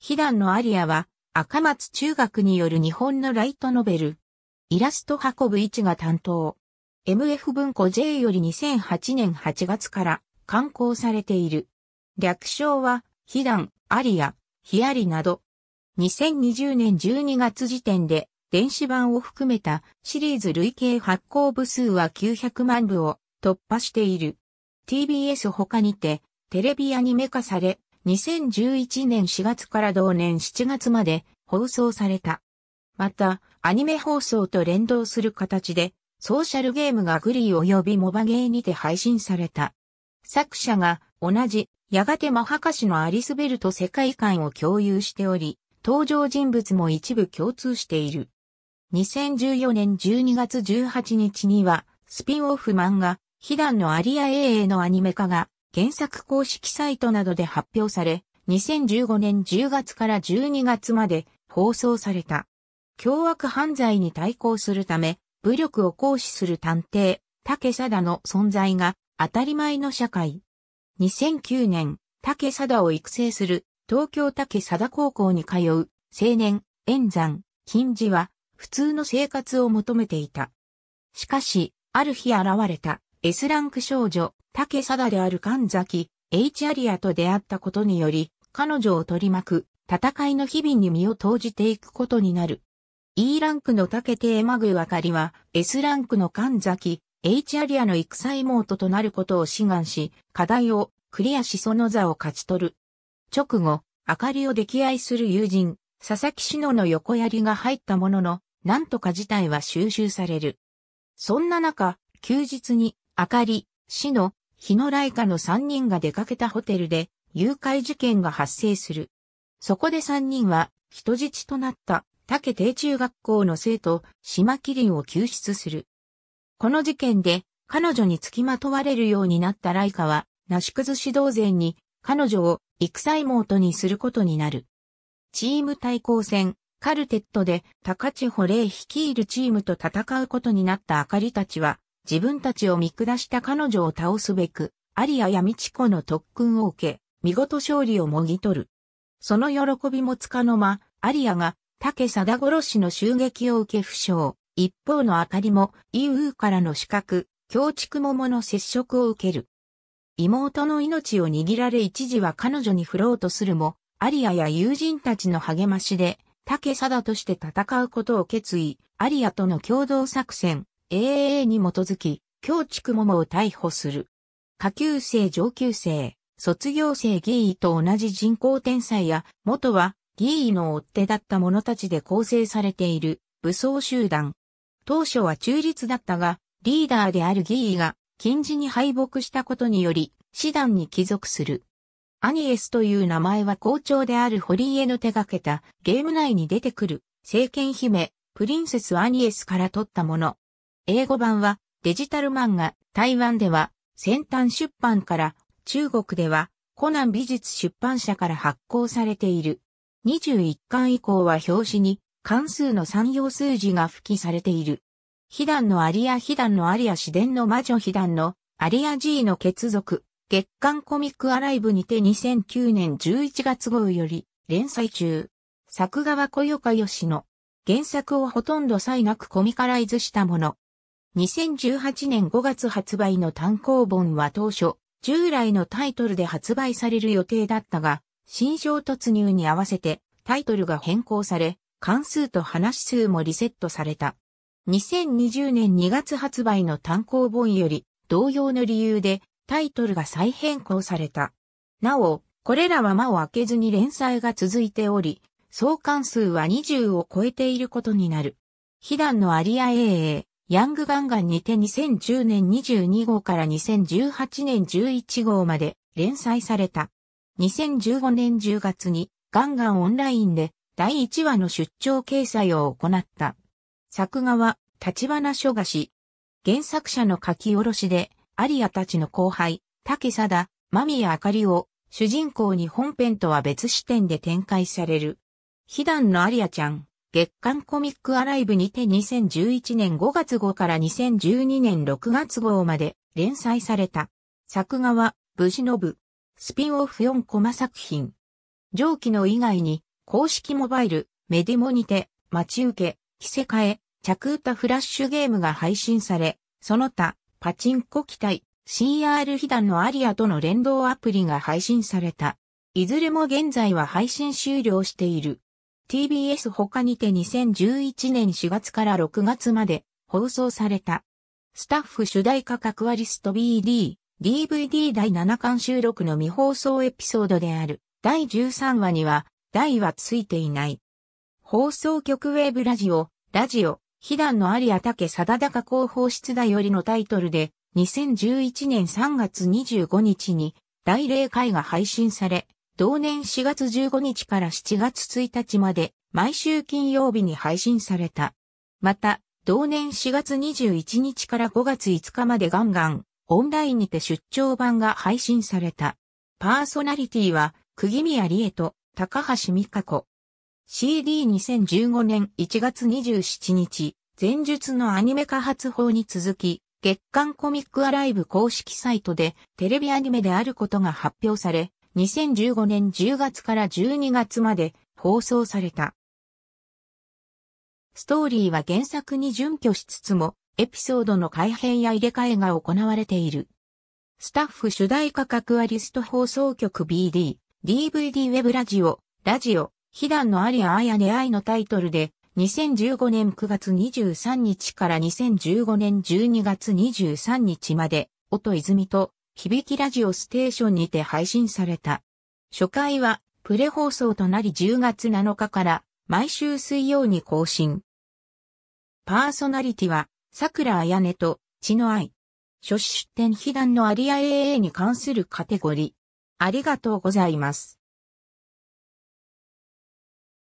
悲願のアリアは赤松中学による日本のライトノベル。イラスト運ぶ位置が担当。MF 文庫 J より2008年8月から刊行されている。略称は、悲願、アリア、ヒアリなど。2020年12月時点で電子版を含めたシリーズ累計発行部数は900万部を突破している。TBS 他にてテレビアニメ化され、2011年4月から同年7月まで放送された。また、アニメ放送と連動する形で、ソーシャルゲームがグリー及びモバゲーにて配信された。作者が同じ、やがてマハカシのアリスベルと世界観を共有しており、登場人物も一部共通している。2014年12月18日には、スピンオフ漫画、悲願のアリア AA のアニメ化が原作公式サイトなどで発表され、2015年10月から12月まで放送された。凶悪犯罪に対抗するため、武力を行使する探偵、竹貞の存在が当たり前の社会。2009年、竹貞を育成する東京竹貞高校に通う青年、円山、金次は普通の生活を求めていた。しかし、ある日現れた S ランク少女、竹貞である神崎、H アリアと出会ったことにより、彼女を取り巻く、戦いの日々に身を投じていくことになる。E ランクの竹手マグあかりは、S ランクの神崎、H アリアの戦妹となることを志願し、課題をクリアしその座を勝ち取る。直後、あかりを溺愛する友人、佐々木志乃の横槍が入ったものの、なんとか事態は収集される。そんな中、休日に、あかり、志乃、日野来花の3人が出かけたホテルで誘拐事件が発生する。そこで3人は人質となった竹低中学校の生徒、島キリンを救出する。この事件で彼女に付きまとわれるようになったライカは、なし崩し同然に彼女を戦妹にすることになる。チーム対抗戦、カルテットで高千穂霊率いるチームと戦うことになったあかりたちは、自分たちを見下した彼女を倒すべく、アリアやミチコの特訓を受け、見事勝利をもぎ取る。その喜びもつかの間、アリアが竹貞殺しの襲撃を受け負傷。一方のあかりも EU からの資格、強畜桃の接触を受ける。妹の命を握られ一時は彼女に振ろうとするも、アリアや友人たちの励ましで、竹貞として戦うことを決意、アリアとの共同作戦、AAA に基づき、京畜桃を逮捕する。下級生上級生、卒業生ギーと同じ人工天才や、元はギーの追手だった者たちで構成されている武装集団。当初は中立だったが、リーダーであるギーが近似に敗北したことにより、師団に帰属する。アニエスという名前は校長である堀江の手掛けたゲーム内に出てくる聖剣姫、プリンセスアニエスから取ったもの。英語版はデジタル漫画、台湾では先端出版から中国ではコナン美術出版社から発行されている。21巻以降は表紙に関数の産用数字が付記されている。被弾のアリア被弾のアリア自伝の魔女被弾のアリア G の血族月刊コミックアライブにて2009年11月号より連載中。作画は小よかよしの原作をほとんど際なくコミカライズしたもの。2018年5月発売の単行本は当初、従来のタイトルで発売される予定だったが、新章突入に合わせてタイトルが変更され、関数と話数もリセットされた。2020年2月発売の単行本より同様の理由でタイトルが再変更された。なお、これらは間を開けずに連載が続いており、総関数は20を超えていることになる。被弾のアリア AA、ヤングガンガンにて2010年22号から2018年11号まで連載された。2015年10月にガンガンオンラインで第1話の出張掲載を行った。作画は立花書画師。原作者の書き下ろしで、アリアたちの後輩、竹貞、間宮あかりを主人公に本編とは別視点で展開される。被弾のアリアちゃん、月刊コミックアライブにて2011年5月号から2012年6月号まで連載された。作画は、武士信。スピンオフ4コマ作品。上記の以外に、公式モバイル、メディモにて、待ち受け、着せ替え、着歌フラッシュゲームが配信され、その他、パチンコ機体、CR 被弾のアリアとの連動アプリが配信された。いずれも現在は配信終了している。TBS 他にて2011年4月から6月まで放送された。スタッフ主題歌格はリスト BD、DVD 第7巻収録の未放送エピソードである。第13話には、題はついていない。放送局ウェーブラジオ、ラジオ、被弾の有ア竹貞高広報室だよりのタイトルで、2011年3月25日に、第0回が配信され、同年4月15日から7月1日まで毎週金曜日に配信された。また、同年4月21日から5月5日までガンガン、オンラインにて出張版が配信された。パーソナリティは、釘宮理恵と高橋美香子。CD2015 年1月27日、前述のアニメ化発法に続き、月刊コミックアライブ公式サイトでテレビアニメであることが発表され、2015年10月から12月まで放送された。ストーリーは原作に準拠しつつも、エピソードの改変や入れ替えが行われている。スタッフ主題歌格アリスト放送局 BD、DVD ウェブラジオ、ラジオ、悲談のアリアアヤネアイのタイトルで、2015年9月23日から2015年12月23日まで、音泉と響きラジオステーションにて配信された。初回はプレ放送となり10月7日から毎週水曜に更新。パーソナリティは桜彩音と血の愛。初出展被弾のアリア AA に関するカテゴリー。ありがとうございます。